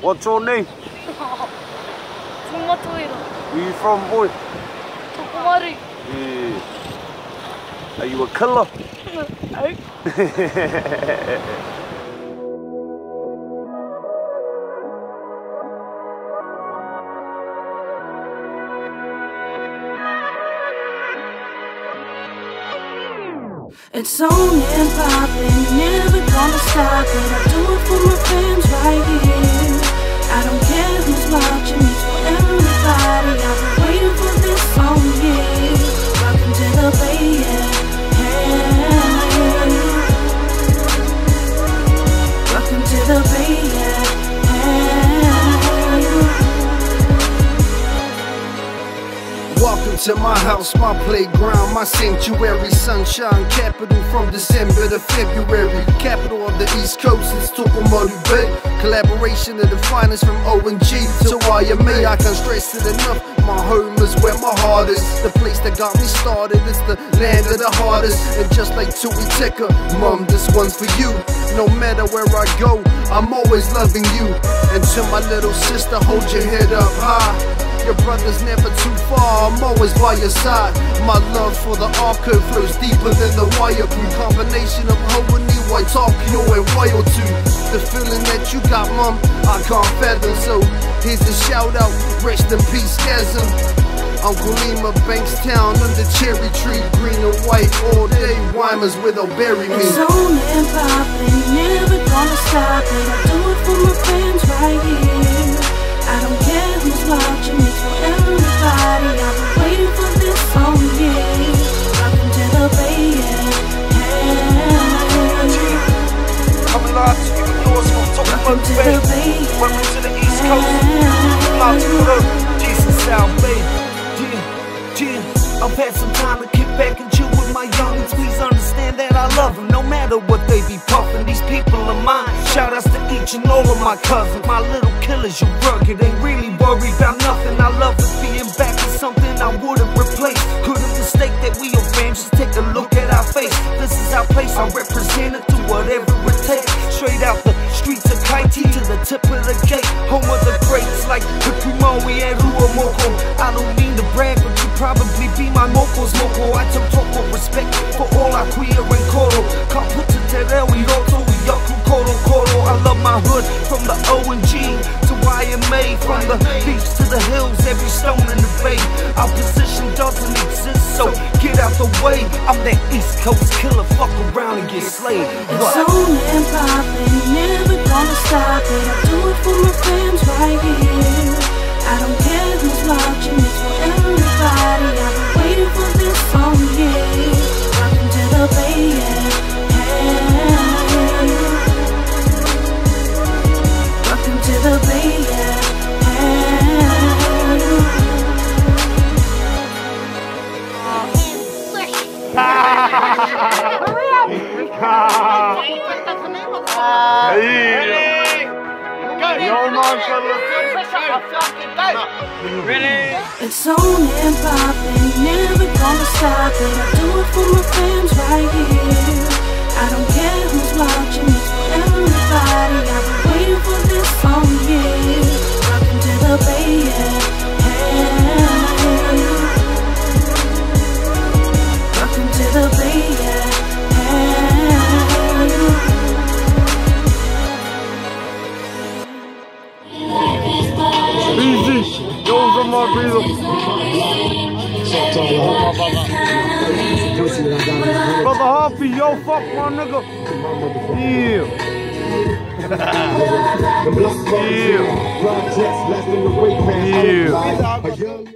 What's your name? Tomato. Where from, boy? Tokomaru. Yeah. Are you a killer? no. It's on and poppin', never gonna stop it. I do it for my fans right here. I don't Welcome to my house, my playground, my sanctuary, sunshine capital from December to February. Capital of the East Coast, it's Tokomaru Bay. Collaboration of the finest from O&G to YMA. I can't stress it enough. My home is where my heart is. The place that got me started. It's the land of the hardest. And just like Tui Teka, Mom, this one's for you. No matter where I go, I'm always loving you. And to my little sister, hold your head up high. Your brother's never too far, I'm always by your side. My love for the arco flows deeper than the wire crew. Combination of Hawaii, White Tokyo, and 2. The feeling that you got, mom, I can't fathom. So here's the shout out, rest in peace, Chasm. Uncle Lima, Bankstown, under cherry tree, green and white all day. Wymers where they'll bury me. It's on and poppin', never gonna stop it. I do it for my fans I've had some time to kick back and chill with my youngins. Please understand that I love them, no matter what they be puffin'. These people are mine. Shout outs to each and all of my cousins. My little killers, you rugged. Ain't really worried my hood from the O and G to YMA. From the beach to the hills, every stone in the bay. Our position doesn't exist, so get out the way. I'm that East Coast killer, fuck around and get slayed. It's on and poppin', It's on and never gonna stop it. I do it for my fans right here. What's up, my brother? Brother Harvey, yo, fuck my nigga. Yeah. yeah. Yeah.